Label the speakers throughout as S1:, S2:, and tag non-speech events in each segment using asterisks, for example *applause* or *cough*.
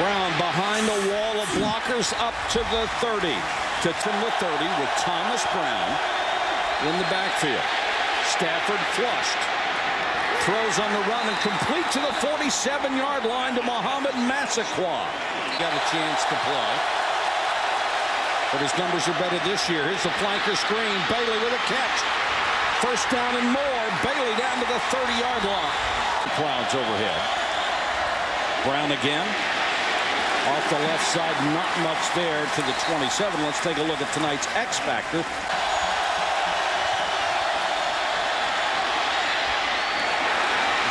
S1: Brown behind the wall of blockers up to the 30. To the 30 with Thomas Brown in the backfield. Stafford flushed. Throws on the run and complete to the 47-yard line to Mohamed Massaquoi. Got a chance to play. But his numbers are better this year. Here's the flanker screen. Bailey with a catch. First down and more. Bailey down to the 30-yard line. Clouds overhead. Brown again. Off the left side, not much there to the 27. Let's take a look at tonight's X Factor.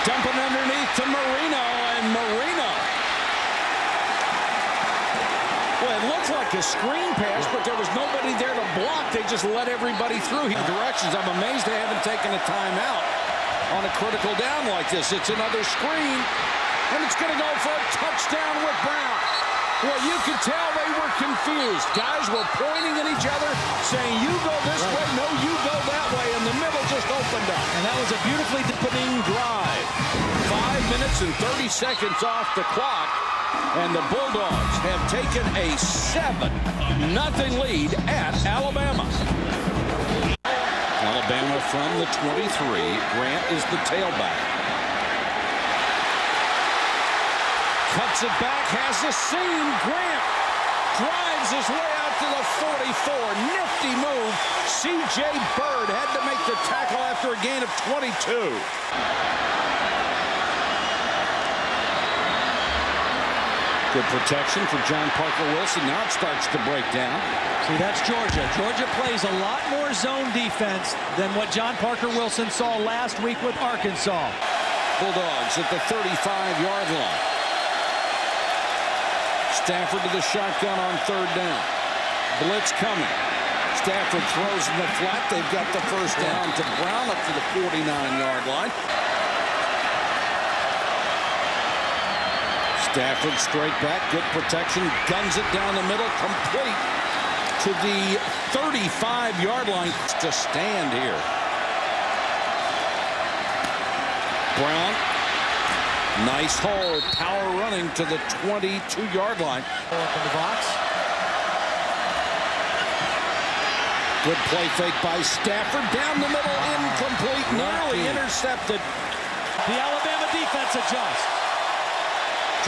S1: Dumping underneath to Moreno, and Moreno. Well, it looked like a screen pass, but there was nobody there to block. They just let everybody through. He directions. I'm amazed they haven't taken a timeout on a critical down like this. It's another screen, and it's going to go for a touchdown with Brown. Well, you could tell they were confused. Guys were pointing at each other, saying, you go this right. way, no, you go that way, and the middle just opened up.
S2: And that was a beautifully deepening drive.
S1: Five minutes and 30 seconds off the clock, and the Bulldogs have taken a 7 nothing lead at Alabama. Alabama from the 23. Grant is the tailback. Cuts it back, has the seam. Grant drives his way out to the 44. Nifty move. C.J. Byrd had to make the tackle after a gain of 22. Good protection for John Parker Wilson. Now it starts to break down.
S2: See, that's Georgia. Georgia plays a lot more zone defense than what John Parker Wilson saw last week with Arkansas.
S1: Bulldogs at the 35-yard line. Stafford to the shotgun on third down. Blitz coming. Stafford throws in the flat. They've got the first down to Brown up to the 49-yard line. Stafford straight back. Good protection. Guns it down the middle. Complete to the 35-yard line to stand here. Brown Nice hole. Power running to the 22-yard line.
S2: Up in the box.
S1: Good play fake by Stafford. Down the middle. Incomplete. Nearly intercepted.
S2: The Alabama defense adjusts.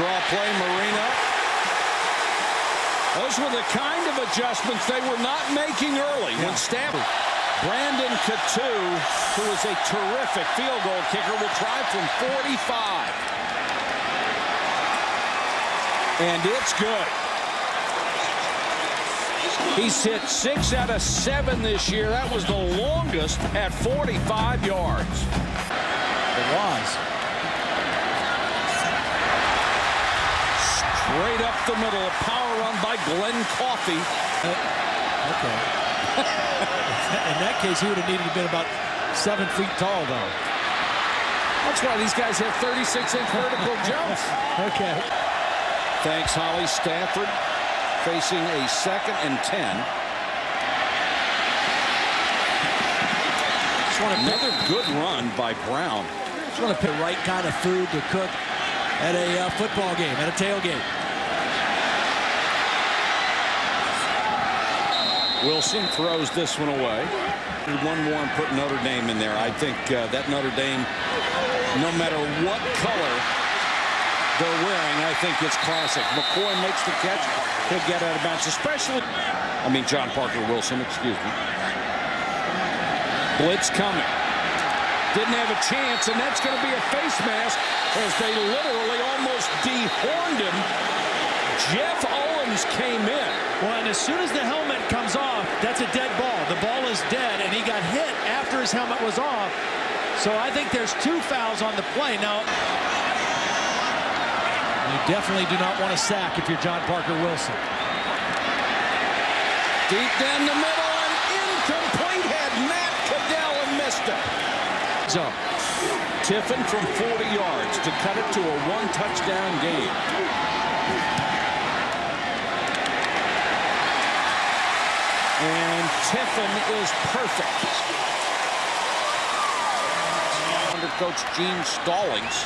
S1: Draw play. Moreno. Those were the kind of adjustments they were not making early yeah. when Stafford. Brandon Coutu, who is a terrific field goal kicker, will try from 45. And it's good. He's hit six out of seven this year. That was the longest at 45 yards.
S2: It was.
S1: Straight up the middle. A power run by Glenn Coffey.
S2: Uh, okay. *laughs* In that case, he would have needed to be about seven feet tall, though.
S1: That's why these guys have 36-inch vertical jumps. *laughs*
S2: okay.
S1: Thanks, Holly Stafford facing a second and 10. Another good run by Brown.
S2: Just want to pick the right kind of food to cook at a uh, football game, at a tailgate.
S1: Wilson throws this one away. One more and put Notre Dame in there. I think uh, that Notre Dame, no matter what color they're wearing, I think it's classic. McCoy makes the catch. He'll get out of bounds, especially, I mean, John Parker Wilson, excuse me. Blitz coming. Didn't have a chance, and that's going to be a face mask as they literally almost dehorned him. Jeff Owens came in.
S2: Well, and as soon as the helmet comes off, that's a dead ball. The ball is dead, and he got hit after his helmet was off. So I think there's two fouls on the play. Now, you definitely do not want to sack if you're John Parker Wilson.
S1: Deep down the middle and incomplete had Matt Caddell and missed it. So Tiffin from 40 yards to cut it to a one touchdown game. And Tiffin is perfect. Under coach Gene Stallings.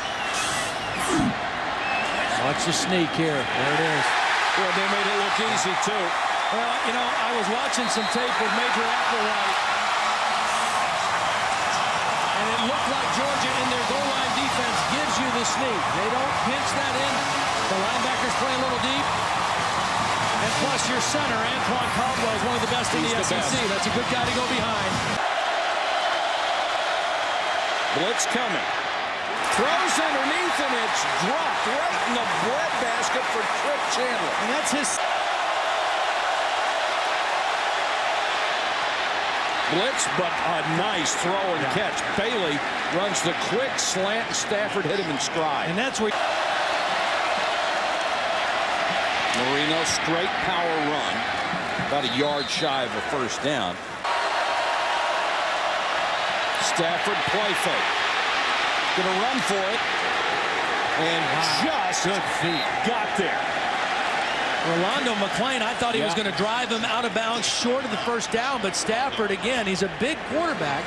S2: Watch the sneak here. There it is.
S1: Well, they made it look easy, too.
S2: Well, you know, I was watching some tape with Major Applewhite. And it looked like Georgia in their goal line defense gives you the sneak. They don't pinch that in. The linebackers play a little deep. And plus your center, Antoine Caldwell, is one of the best in the,
S1: the
S2: SEC.
S1: best.
S2: That's a good guy to go behind.
S1: Blitz coming. Throws underneath, and it's dropped right in the breadbasket for Tripp Chandler.
S2: And that's his...
S1: Blitz, but a nice throw and catch. Bailey runs the quick slant. Stafford hit him in stride.
S2: And that's where...
S1: Moreno straight power run. About a yard shy of a first down. Stafford play fake. Gonna run for it. And just
S2: Good feet.
S1: got there.
S2: Rolando McClain, I thought he was going to drive him out of bounds short of the first down, but Stafford, again, he's a big quarterback.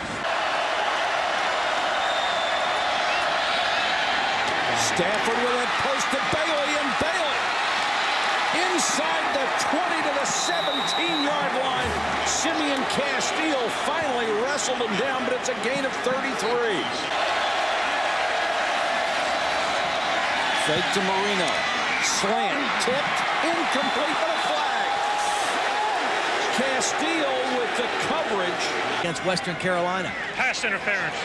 S1: Stafford with it, post to Bailey, and Bailey inside the 20 to the 17-yard line. Simeon Castille finally wrestled him down, but it's a gain of 33. Fake to Moreno. Slant, tipped, incomplete, but a flag. Castille with the coverage.
S2: against Western Carolina.
S3: pass interference.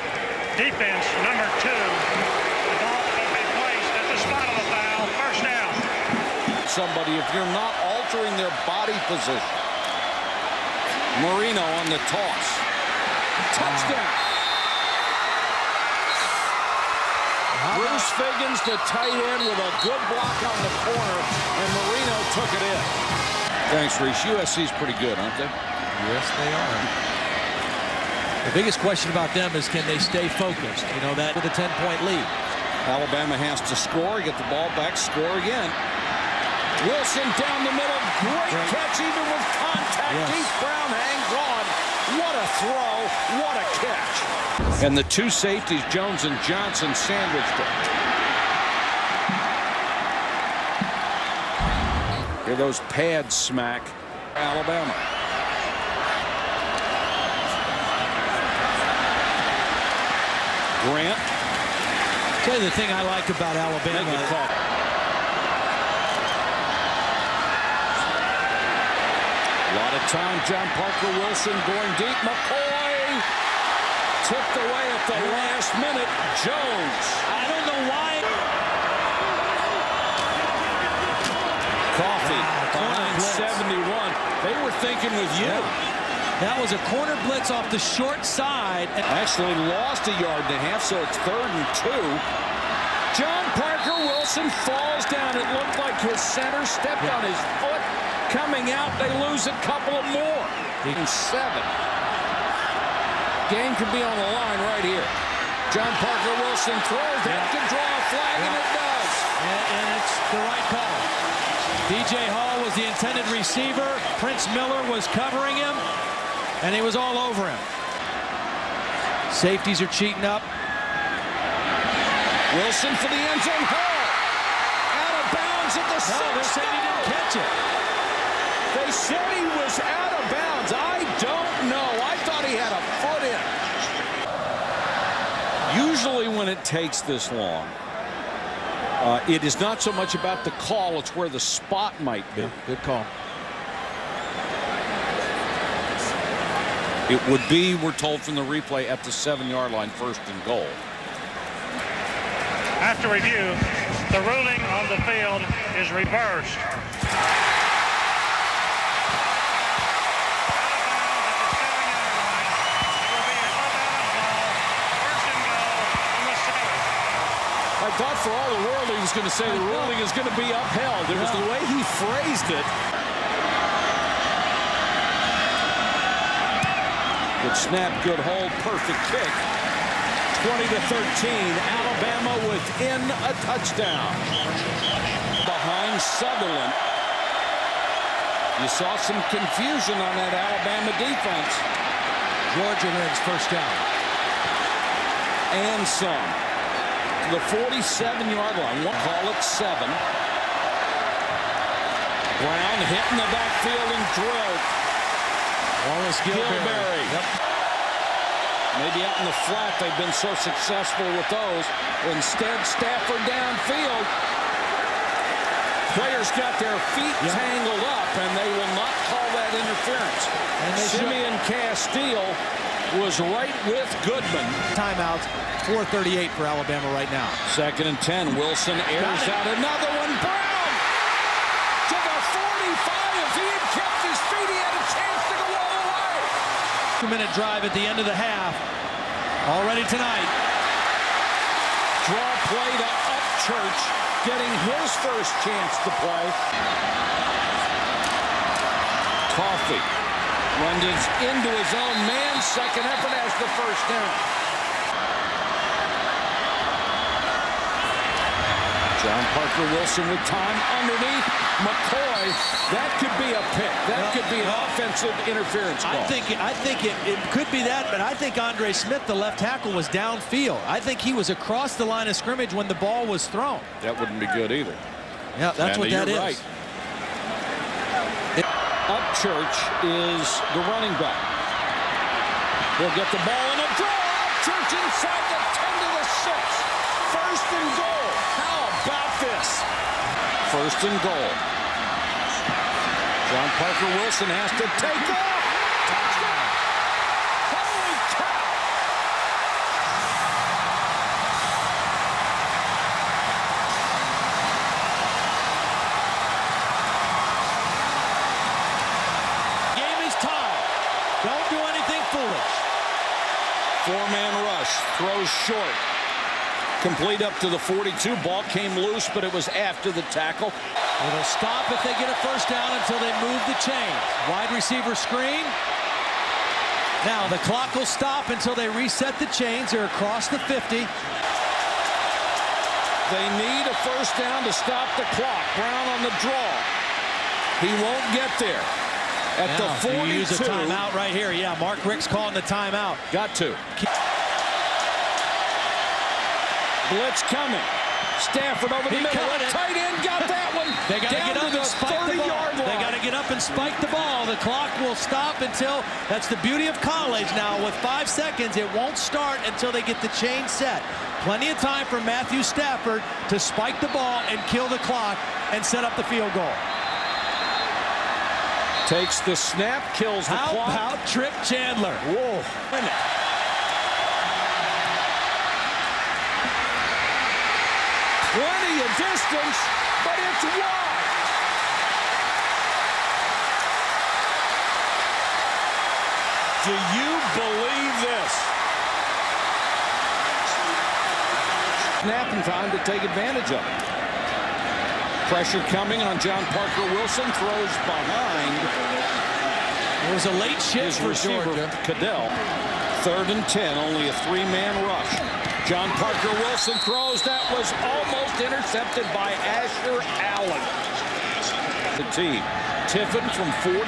S3: Defense number two. The ball will be placed at the spot of the foul. First down.
S1: somebody if you're not altering their body position. Moreno on the toss. Touchdown. Bruce Figgins, the tight end, with a good block on the corner, and Moreno took it in. Thanks, Reese. USC's pretty good, aren't they?
S2: Yes, they are. The biggest question about them is can they stay focused? You know, that with a 10-point lead.
S1: Alabama has to score, get the ball back, score again. Wilson down the middle, great
S2: Right.
S1: catch even with contact.
S2: Yes.
S1: Keith Brown hangs on. What a throw, what a catch. And the two safeties, Jones and Johnson, sandwiched it. Here those pads smack Alabama. Grant,
S2: Tell you the thing I like about Alabama.
S1: make it call. A lot of time, John Parker Wilson going deep. McCoy tipped away at the last minute. Jones.
S2: I don't know why.
S1: Coffee
S2: ah, Wow,
S1: behind
S2: blitz.
S1: 71. They were thinking with you.
S2: That was a corner blitz off the short side.
S1: Actually lost a yard and a half, so it's third and two. John Parker Wilson falls down. It looked like his center stepped on his foot. Coming out, they lose a couple of more. In seven. Game could be on the line right here. John Parker Wilson throws. That
S2: Yeah.
S1: could draw a flag, and it does.
S2: And, and it's the right call. DJ Hall was the intended receiver. Prince Miller was covering him, and he was all over him. Safeties are cheating up.
S1: Wilson for the end zone. Hall out of bounds at the
S2: No, they
S1: six.
S2: said he didn't catch it.
S1: They said he was out of bounds. I don't know. I thought he had a foot in. Usually when it takes this long, uh, it is not so much about the call, it's where the spot might be.
S2: Good call.
S1: It would be, we're told from the replay, at the seven-yard line, first and goal.
S3: After review, the ruling on the field is reversed.
S1: I thought for was going to say the ruling is going to be upheld. It was the way he phrased it. Good snap, good hold, perfect kick. 20 to 13, Alabama within a touchdown. Behind Sutherland. You saw some confusion on that Alabama defense.
S2: Georgia wins first down.
S1: and some. To the 47-yard line. We'll call it seven. Brown hitting the backfield and drilled.
S2: Wallace Gilberry.
S1: Gilberry.
S2: Yep.
S1: Maybe out in the flat they've been so successful with those. Instead, Stafford downfield. Players got their feet
S2: Yeah.
S1: tangled up, and they will not call that interference.
S2: And.
S1: Simeon Castille was right with Goodman.
S2: Timeouts. 4:38 for Alabama right now.
S1: Second and 10. Wilson airs out another one. Brown to the 45. If he had kept his feet, he had a chance to go all the way.
S2: Two-minute drive at the end of the half. Already tonight.
S1: Draw play to Upchurch, getting his first chance to play. Coffee runs into his own man. Second effort has the first down. John Parker Wilson with time underneath. McCoy, that could be a pick. That
S2: Well,
S1: could be an
S2: well,
S1: offensive interference call.
S2: I think I think it, it could be that, but I think Andre Smith, the left tackle, was downfield. I think he was across the line of scrimmage when the ball was thrown.
S1: that wouldn't be good either.
S2: Yeah, that's
S1: Andy,
S2: what that is.
S1: right. Upchurch is the running back. He'll get the ball in a draw. Upchurch inside the 10 to the 6. First and goal. How about this? First and goal. John Parker Wilson has to take off. Touchdown. Holy cow.
S2: Game is tied. Don't do anything foolish.
S1: Four-man rush. Throws short. Complete up to the 42. Ball came loose, but it was after the tackle.
S2: It'll stop if they get a first down until they move the chains. Wide receiver screen. Now the clock will stop until they reset the chains. They're across the 50.
S1: They need a first down to stop the clock. Brown on the draw. He won't get there. At
S2: Now,
S1: the
S2: do
S1: 42.
S2: you use a timeout right here. Yeah, Mark Richt's calling the timeout.
S1: Got to. Blitz coming. Stafford over the
S2: He
S1: middle. Tight end got that one. *laughs*
S2: They got to get up
S1: to
S2: and spike the ball. They got to get up and spike the ball. The clock will stop until that's the beauty of college. Now with five seconds, it won't start until they get the chain set. Plenty of time for Matthew Stafford to spike the ball and kill the clock and set up the field goal.
S1: Takes the snap, kills the
S2: How
S1: clock.
S2: about Tripp Chandler?
S1: Whoa. Minute. Plenty of distance, but it's wide. Do you believe this? Snapping time to take advantage of it. Pressure coming on John Parker Wilson. Throws behind
S2: It was a late shift
S1: his
S2: for
S1: receiver,
S2: Georgia.
S1: Caddell. Third and 10, only a three-man rush. John Parker Wilson throws. That was almost intercepted by Asher Allen. The team. Tiffin from 42.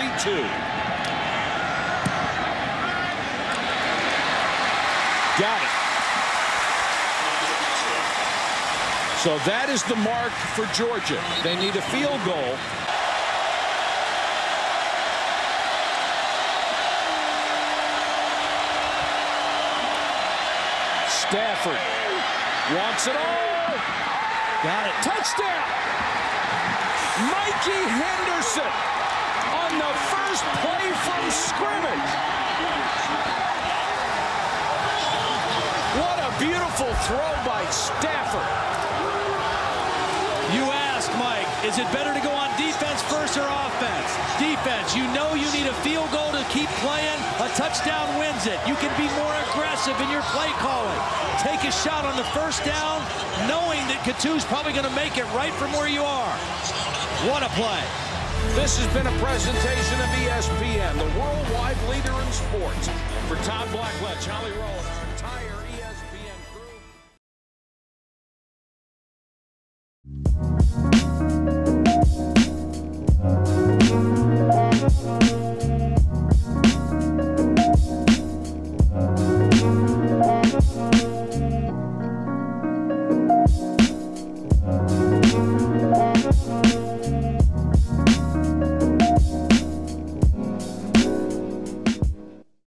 S1: Got it. So that is the mark for Georgia. They need a field goal. Stafford wants it all.
S2: Got it.
S1: Touchdown. Mikey Henderson on the first play from scrimmage. What a beautiful throw by Stafford.
S2: You ask, Mike, is it better to go offense? Defense. You know you need a field goal to keep playing. A touchdown wins it. You can be more aggressive in your play calling. Take a shot on the first down, knowing that Coutu's probably going to make it right from where you are. What a play.
S1: This has been a presentation of ESPN, the worldwide leader in sports. For Todd Blackledge, Holly Rowe, and our entire